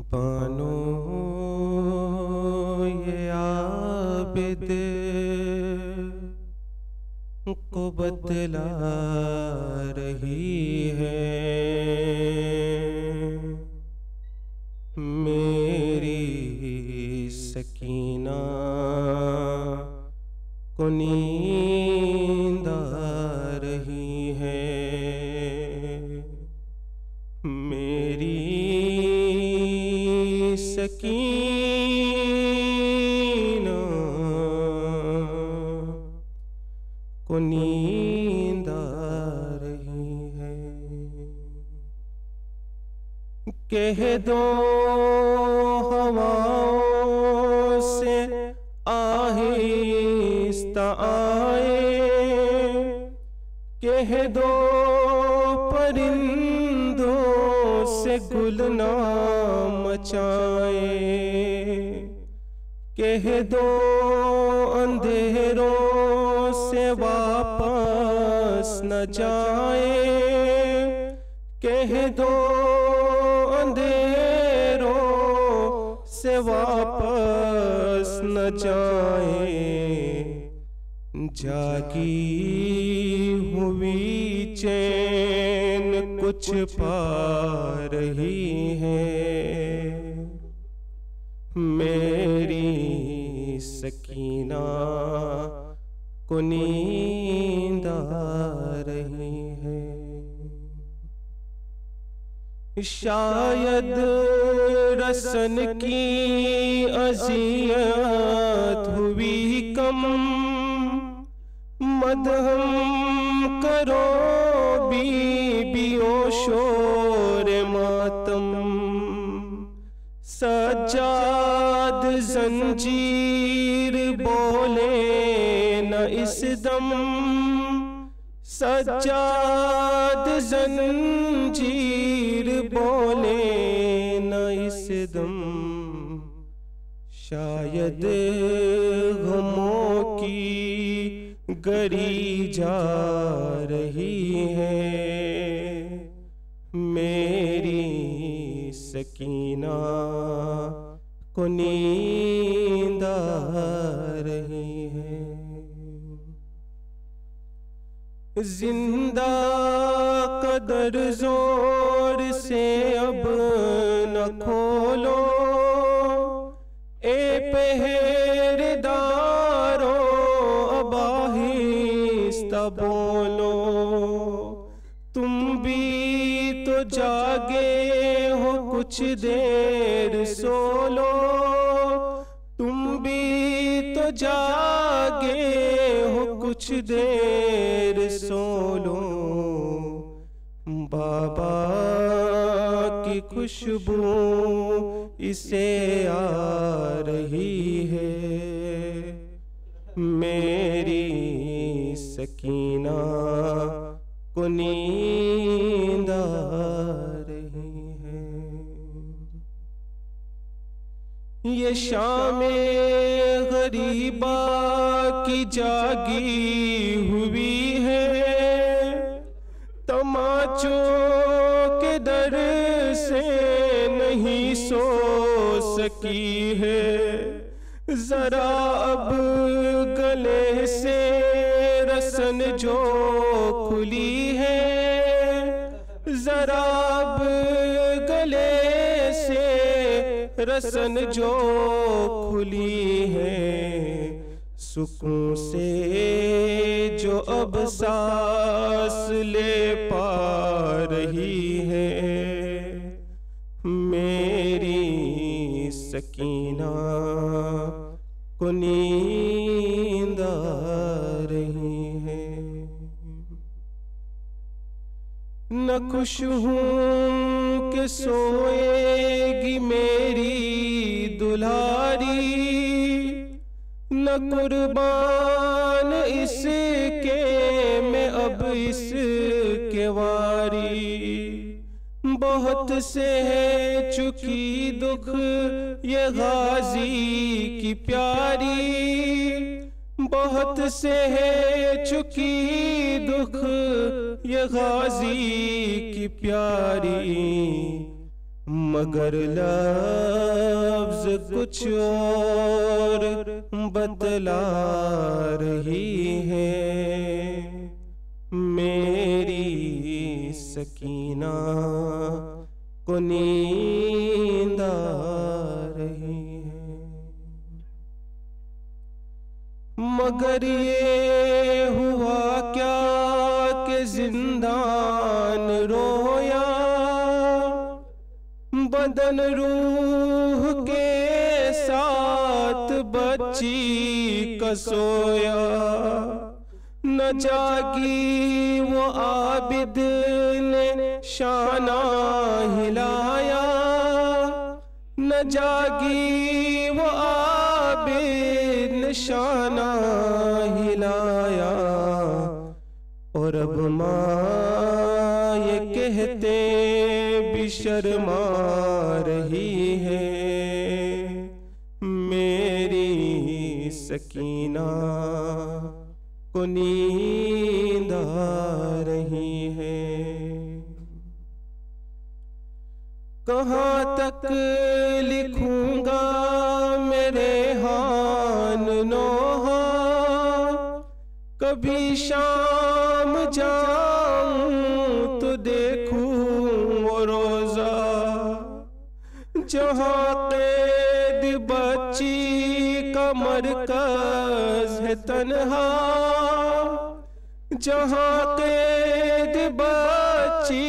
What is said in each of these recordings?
बानो ये आबिद को बतला रही है। को नींद आ रही है। कह दो हवाओं से आहिस्ता आए। कह दो परिंदों से गुलना मचाए। कह दो अंधेरों से वापस न जाए। कह दो अंधेरों से वापस न जाए। जागी हुई चैन कुछ पा रही है। मेरी सकीना को नींद आ रही है। शायद रसन की अजियत हुई कम मदहम करो बीबियो शोर मातम। सजाद जंजीर बोले न इस दम। सजाद जंजीर बोले न इस दम। शायद गमों की गरी जा रही है। मेरी सकीना को नींद रही है। ज़िंदा कदर ज़ोर बोलो, तुम भी तो जागे हो कुछ देर सोलो, तुम भी तो जागे हो कुछ देर सोलो। बाबा की खुशबू इसे आ रही है। मेरी सकीना, को रही है। ये शाम गरीबा की जागी हुई है। तमाचों के दर से नहीं सो सकी है। जरा अब रसन जो खुली है जराब गले से रसन जो खुली है, सुकून से जो अब सांस ले पा रही है। मेरी सकीना को खुश हूँ कि सोएगी मेरी दुलारी। न कुर्बान इसके मैं अब इसके वारी। बहुत से है चुकी दुख, ये गाजी की प्यारी। बहुत से है चुकी दुख, ये गाजी की प्यारी। मगर लफ्ज कुछ और बतला रही है। मेरी सकीना को नींद मगर ये हुआ क्या कि जिंदान रोया? बदन रूह के साथ बच्ची कसोया न जागी वो आबिद ने शाना हिलाया। न जागी वो आबिद शाना अब माँ ये कहते भी शर्मा रही है। मेरी सकीना को नींद आ रही है। कहाँ तक लिखूँगा मेरे हान नोहा? कभी शाम जाऊँ तो देखूँ वो रोजा जहाँ कैद बच्ची का मरकज है तन्हा। जहाँ कैद बच्ची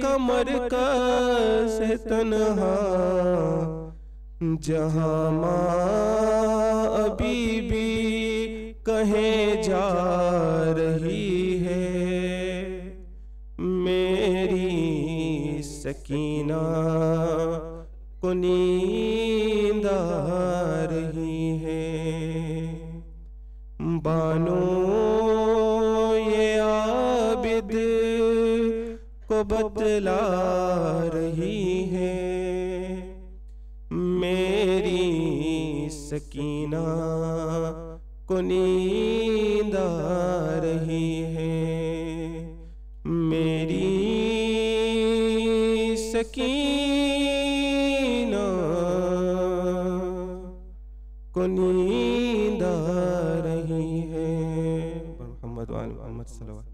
का मरकज है तन्हा। जहाँ माँ अभी भी कहे जा रही सकीना को नींद आ रही है। बानो ये आबिद को बतला रही है। मेरी सकीना को नींद आ रही है। सकीना को नींद रही है। मोहम्मद मोहम्मद सल्लल्लाहु